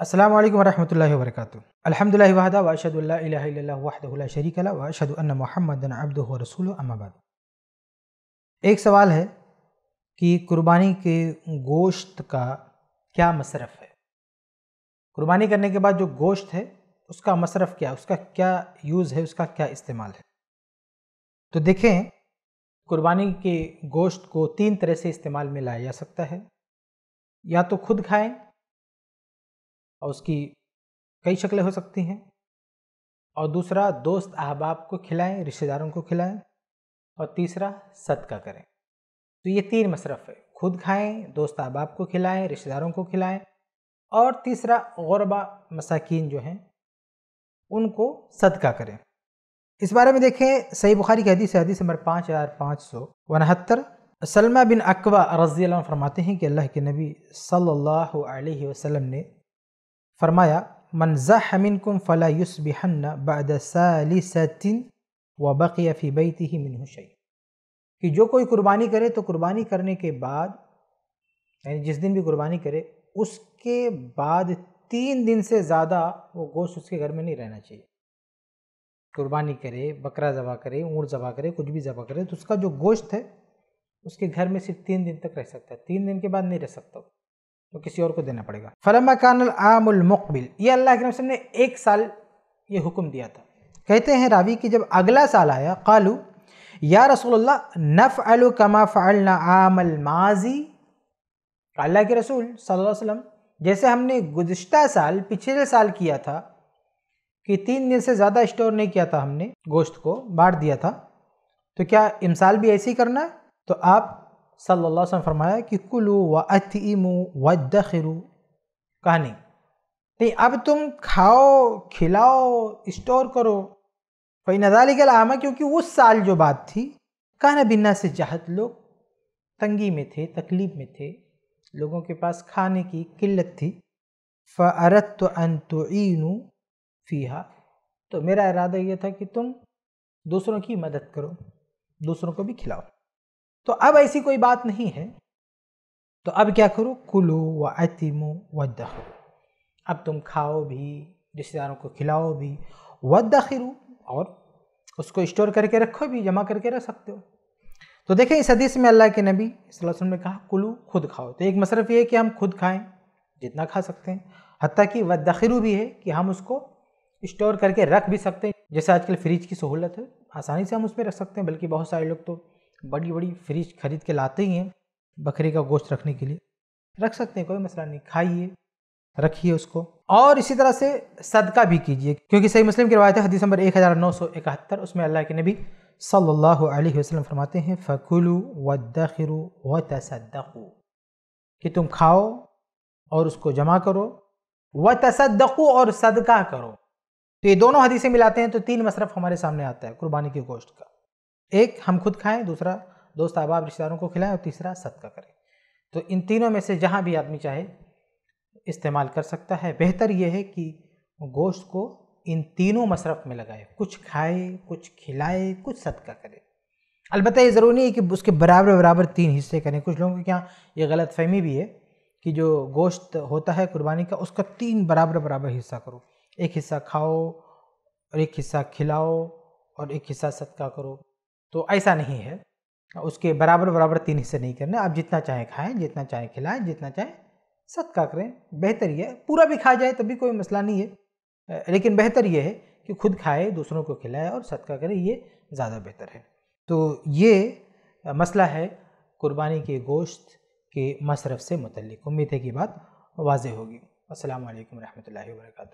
अस्सलाम वालेकुम रहमतुल्लाहि व बरकातुहू अल्हम्दुलिल्लाहि वहदा व अशहदु अल्ला इलाहा इल्लल्लाहु वहदहु ला शरीका ला व अशहदु अन्न मुहम्मदन अब्दुहु व रसूलुहु अम्मा बाद एक सवाल है कि कुर्बानी के गोश्त का क्या मसरफ़ है? कुर्बानी करने के बाद जो गोश्त है, उसका मसरफ़ क्या, उसका क्या यूज़ है, उसका क्या इस्तेमाल है? तो देखें, कुर्बानी के गोश्त को तीन तरह से इस्तेमाल में लाया जा सकता है। या तो खुद खाएँ और उसकी कई शक्लें हो सकती हैं। और दूसरा, दोस्त अहबाब को खिलाएँ, रिश्तेदारों को खिलाएँ और तीसरा, सदका करें। तो ये तीन मशरफ है। खुद खाएँ, दोस्त अहबाब को खिलाएँ, रिश्तेदारों को खिलाएँ और तीसरा, गरबा मसाकिन जो हैं, उनको सदका करें। इस बारे में देखें, सही बुखारी की हदीस हदीस नंबर पाँच हज़ार पाँच सौ उनहत्तर। सलमा बिन अकवा रज़ी फरमाते हैं कि अल्लाह के नबी सल्लल्लाहु अलैहि वसल्लम ने फरमाया, मन ज़मिनकुम फ़ला युसबिहन्न बाद सालिसतिन व बक़िया फ़ी बैतिही मिनहु शै कि जो कोई कुर्बानी करे तो कुर्बानी करने के बाद, यानी जिस दिन भी कुर्बानी करे, उसके बाद तीन दिन से ज़्यादा वो गोश्त उसके घर में नहीं रहना चाहिए। कुर्बानी करे, बकरा ज़बा करे, ऊँट ज़बा करे, कुछ भी ज़बा करे तो उसका जो गोश्त है, उसके घर में सिर्फ़ तीन दिन तक रह सकता है। तीन दिन के बाद नहीं रह सकता तो किसी और को देना पड़ेगा। फलमा कान आमुल मुकबिल। ये अल्लाह के रसूल ने एक साल ये हुक्म दिया था। कहते हैं रावी कि जब अगला साल आया, कालू, या रसूलुल्लाह नफ़ अलु कमा फ़अलना आमल माजी। अल्लाह के रसूल सल्लल्लाहु अलैहि वसल्लम, जैसे हमने गुज्त साल, पिछले साल किया था, कि तीन दिन से ज़्यादा स्टोर नहीं किया था हमने, गोश्त को, बांट दिया था तो क्या इमसाल भी ऐसे ही करना है? तो आप सल्लल्लाहु अलैहि वसल्लम फरमाया कि कुलू व अतीमु व दखिरु। कहानी, नहीं, अब तुम खाओ, खिलाओ, स्टोर करो। कोई नदाली के आमा क्योंकि उस साल जो बात थी कहना बिन्ना से जहत लोग तंगी में थे, तकलीफ़ में थे। लोगों के पास खाने की किल्लत थी। फ़रत तो अनतुईनु फ़ीहा। तो मेरा इरादा यह था कि तुम दूसरों की मदद करो, दूसरों को भी खिलाओ। तो अब ऐसी कोई बात नहीं है। तो अब क्या करो? कुलो व अतिमो व दखो अब तुम खाओ भी, रिश्तेदारों को खिलाओ भी। व दखिरू, और उसको स्टोर करके रखो भी, जमा करके रख सकते हो। तो देखें, इस हदीस में अल्लाह के नबी वसल्लम ने कहा, कुलू खुद खाओ। तो एक मसरफ़ ये है कि हम खुद खाएँ, जितना खा सकते हैं। हती कि व दखिरू भी है कि हम उसको स्टोर करके रख भी सकते हैं। जैसे आजकल फ्रिज की सहूलत है, आसानी से हम उसमें रख सकते हैं, बल्कि बहुत सारे लोग तो बड़ी बड़ी फ्रिज खरीद के लाते ही हैं, बकरे का गोश्त रखने के लिए। रख सकते हैं, कोई मसला नहीं, खाइए, रखिए उसको। और इसी तरह से सदका भी कीजिए, क्योंकि सही मुस्लिम की रवायत है, हदीस नंबर एक हज़ार नौ सौ इकहत्तर, उसमें अल्लाह के नबी सल्लल्लाहु अलैहि वसल्लम फरमाते हैं, फ़कुलु वदखिरु व तसद्दक़ु कि तुम खाओ और उसको जमा करो व तसद्दक़ु और सदका करो। तो ये दोनों हदीसें मिलाते हैं तो तीन मसरफ हमारे सामने आता है, कुर्बानी के गोश्त का। एक हम खुद खाएँ, दूसरा दोस्त, अहबाब, रिश्तेदारों को खिलाएँ और तीसरा सदका करें। तो इन तीनों में से जहाँ भी आदमी चाहे इस्तेमाल कर सकता है। बेहतर यह है कि गोश्त को इन तीनों मसरफ में लगाए। कुछ खाए, कुछ खिलाए, कुछ सदका करे। अलबत्त ये ज़रूरी नहीं है कि उसके बराबर बराबर तीन हिस्से करें। कुछ लोगों के यहाँ ये गलत फहमी भी है कि जो गोश्त होता है कुर्बानी का, उसका तीन बराबर बराबर हिस्सा करो। एक हिस्सा खाओ और एक हिस्सा खिलाओ और एक हिस्सा सदका करो। तो ऐसा नहीं है। उसके बराबर बराबर तीन हिस्से नहीं करने। आप जितना चाहें खाएँ, जितना चाहें खिलाएँ, जितना चाहें सदका करें। बेहतर यह पूरा भी खा जाए तभी कोई मसला नहीं है। लेकिन बेहतर यह है कि खुद खाए, दूसरों को खिलाए और सदका करे। ये ज़्यादा बेहतर है। तो ये मसला है कुर्बानी के गोश्त के मसरफ से मुतलिक उम्मीद है कि बात वाज होगी। असल वरहमल वर्का